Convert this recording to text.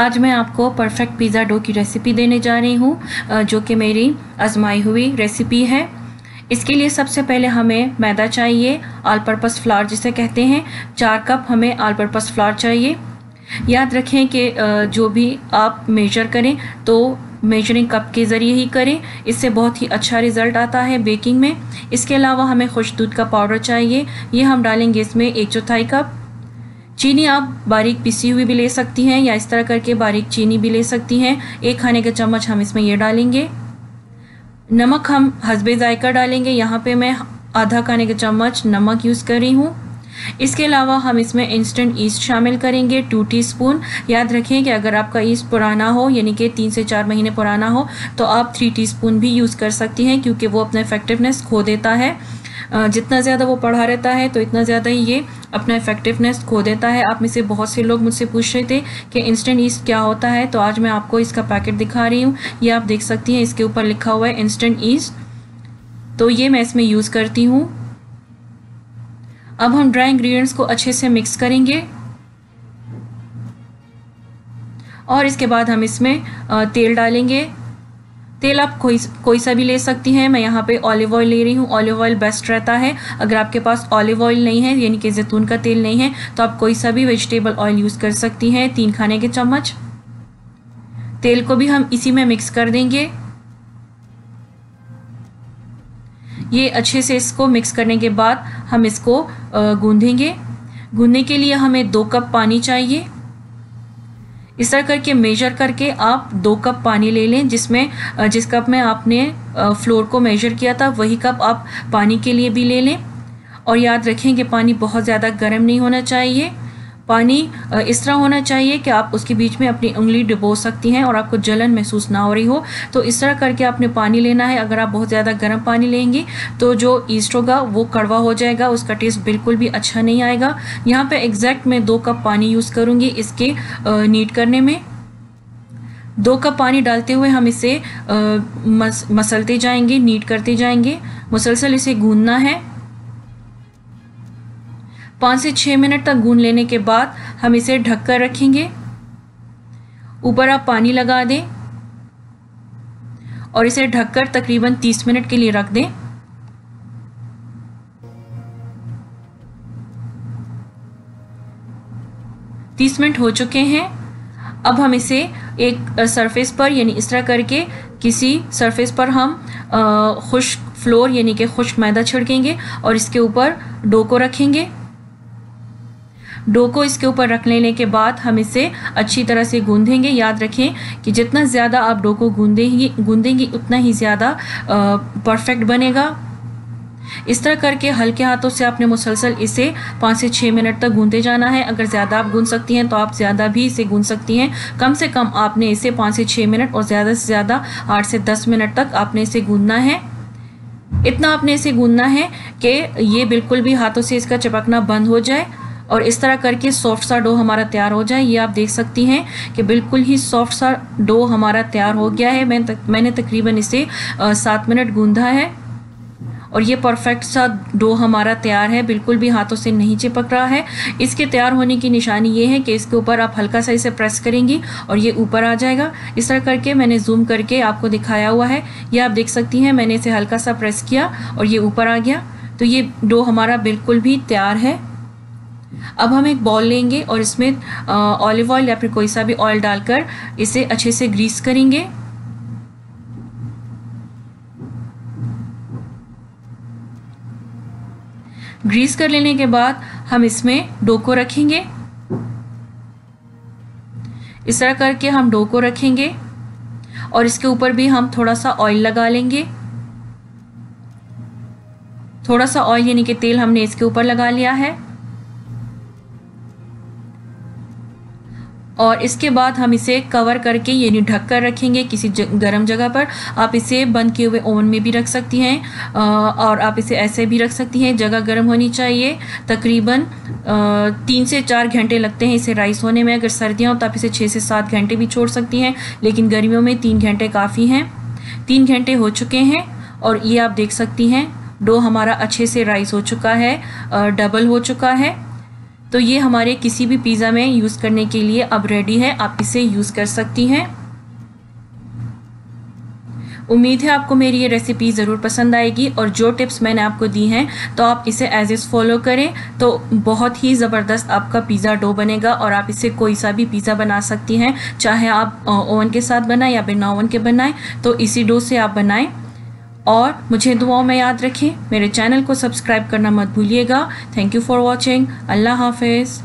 आज मैं आपको परफेक्ट पिज़्ज़ा डो की रेसिपी देने जा रही हूँ जो कि मेरी आजमाई हुई रेसिपी है। इसके लिए सबसे पहले हमें मैदा चाहिए आल पर्पस फ्लावर जिसे कहते हैं। चार कप हमें आल पर्पस फ्लावर चाहिए। याद रखें कि जो भी आप मेजर करें तो मेजरिंग कप के ज़रिए ही करें। इससे बहुत ही अच्छा रिज़ल्ट आता है बेकिंग में। इसके अलावा हमें खुश दूध का पाउडर चाहिए। ये हम डालेंगे इसमें एक चौथाई कप चीनी आप बारीक पिसी हुई भी ले सकती हैं या इस तरह करके बारीक चीनी भी ले सकती हैं। एक खाने का चम्मच हम इसमें ये डालेंगे। नमक हम हसबे ज़ायका डालेंगे। यहाँ पे मैं आधा खाने का चम्मच नमक यूज़ कर रही हूँ। इसके अलावा हम इसमें इंस्टेंट ईस्ट शामिल करेंगे टू टीस्पून याद रखें कि अगर आपका ईस्ट पुराना हो, यानी कि तीन से चार महीने पुराना हो तो आप थ्री टीस्पून भी यूज़ कर सकती हैं, क्योंकि वो अपना इफेक्टिवनेस खो देता है। जितना ज़्यादा वो पढ़ा रहता है तो इतना ज़्यादा ही ये अपना इफेक्टिवनेस खो देता है। आप में से बहुत से लोग मुझसे पूछ रहे थे कि इंस्टेंट ईस्ट क्या होता है तो आज मैं आपको इसका पैकेट दिखा रही हूँ। ये आप देख सकती हैं, इसके ऊपर लिखा हुआ है इंस्टेंट ईस्ट तो ये मैं इसमें यूज़ करती हूँ। अब हम ड्राई इंग्रेडिएंट्स को अच्छे से मिक्स करेंगे। और इसके बाद हम इसमें तेल डालेंगे। तेल आप कोई कोई सा भी ले सकती हैं। मैं यहाँ पे ऑलिव ऑयल ले रही हूँ। ऑलिव ऑयल बेस्ट रहता है। अगर आपके पास ऑलिव ऑयल नहीं है, यानी कि जैतून का तेल नहीं है तो आप कोई सा भी वेजिटेबल ऑयल यूज़ कर सकती हैं। तीन खाने के चम्मच। तेल को भी हम इसी में मिक्स कर देंगे। ये अच्छे से इसको मिक्स करने के बाद हम इसको गूंदेंगे गूंदने के लिए हमें दो कप पानी चाहिए। इस तरह करके मेजर करके आप दो कप पानी ले लें, जिसमें जिस कप में आपने फ्लोर को मेजर किया था, वही कप आप पानी के लिए भी ले लें। और याद रखें कि पानी बहुत ज़्यादा गर्म नहीं होना चाहिए। पानी इस तरह होना चाहिए कि आप उसके बीच में अपनी उंगली डुबो सकती हैं और आपको जलन महसूस ना हो रही हो। तो इस तरह करके आपने पानी लेना है। अगर आप बहुत ज़्यादा गर्म पानी लेंगी तो जो ईस्ट होगा वो कड़वा हो जाएगा। उसका टेस्ट बिल्कुल भी अच्छा नहीं आएगा। यहाँ पर एग्जैक्ट मैं दो कप पानी यूज़ करूँगी इसके नीट करने में। दो कप पानी डालते हुए हम इसे मस, मसलते जाएँगे नीट करते जाएँगे। मुसलसल इसे गूंदना है। पाँच से छः मिनट तक गून लेने के बाद हम इसे ढक कर रखेंगे। ऊपर आप पानी लगा दें और इसे ढककर तकरीबन तीस मिनट के लिए रख दें। तीस मिनट हो चुके हैं। अब हम इसे एक सरफेस पर, यानी इस तरह करके किसी सरफेस पर हम खुश्क फ्लोर यानी कि खुश्क मैदा छिड़केंगे और इसके ऊपर डो को रखेंगे। डो को इसके ऊपर रख लेने के बाद हम इसे अच्छी तरह से गूंदेंगे याद रखें कि जितना ज़्यादा आप डो को गूंदेंगी गूंदेंगी उतना ही ज़्यादा परफेक्ट बनेगा। इस तरह करके हल्के हाथों से आपने मुसलसल इसे पाँच से छः मिनट तक गूंदे जाना है। अगर ज़्यादा आप गूंद सकती हैं तो आप ज़्यादा भी इसे गूंद सकती हैं। कम से कम आपने इसे पाँच से छः मिनट और ज़्यादा से ज़्यादा आठ से दस मिनट तक आपने इसे गूंदना है। इतना आपने इसे गूंदना है कि ये बिल्कुल भी हाथों से इसका चिपकना बंद हो जाए। और इस तरह करके सॉफ्ट सा डो हमारा तैयार हो जाए। ये आप देख सकती हैं कि बिल्कुल ही सॉफ्ट सा डो हमारा तैयार हो गया है। मैं तक, मैंने तकरीबन इसे सात मिनट गूंधा है। और ये परफेक्ट सा डो हमारा तैयार है। बिल्कुल भी हाथों से नहीं चिपक रहा है। इसके तैयार होने की निशानी ये है कि इसके ऊपर आप हल्का सा इसे प्रेस करेंगी और ये ऊपर आ जाएगा। इस तरह करके मैंने जूम करके आपको दिखाया हुआ है। ये आप देख सकती हैं मैंने इसे हल्का सा प्रेस किया और ये ऊपर आ गया। तो ये डो हमारा बिल्कुल भी तैयार है। अब हम एक बॉल लेंगे और इसमें ऑलिव ऑयल या फिर कोई सा भी ऑयल डालकर इसे अच्छे से ग्रीस करेंगे। ग्रीस कर लेने के बाद हम इसमें डो को रखेंगे। इस तरह करके हम डो को रखेंगे और इसके ऊपर भी हम थोड़ा सा ऑयल लगा लेंगे। थोड़ा सा ऑयल यानी कि तेल हमने इसके ऊपर लगा लिया है। और इसके बाद हम इसे कवर करके यानी ढक कर रखेंगे किसी गर्म जगह पर। आप इसे बंद किए हुए ओवन में भी रख सकती हैं और आप इसे ऐसे भी रख सकती हैं, जगह गर्म होनी चाहिए। तकरीबन तीन से चार घंटे लगते हैं इसे राइस होने में। अगर सर्दियाँ हो तो आप इसे छः से सात घंटे भी छोड़ सकती हैं, लेकिन गर्मियों में तीन घंटे काफ़ी हैं। तीन घंटे हो चुके हैं, और ये आप देख सकती हैं, डो हमारा अच्छे से राइस हो चुका है डबल हो चुका है। तो ये हमारे किसी भी पिज़्ज़ा में यूज़ करने के लिए अब रेडी है। आप इसे यूज़ कर सकती हैं। उम्मीद है आपको मेरी ये रेसिपी ज़रूर पसंद आएगी और जो टिप्स मैंने आपको दी हैं तो आप इसे एज इज़ फॉलो करें तो बहुत ही ज़बरदस्त आपका पिज़्ज़ा डो बनेगा और आप इसे कोई सा भी पिज़्ज़ा बना सकती हैं, चाहे आप ओवन के साथ बनाएँ या बिना ओवन के बनाएँ तो इसी डो से आप बनाएँ। और मुझे दुआओं में याद रखें, मेरे चैनल को सब्सक्राइब करना मत भूलिएगा। थैंक यू फॉर वॉचिंग अल्लाह हाफिज़।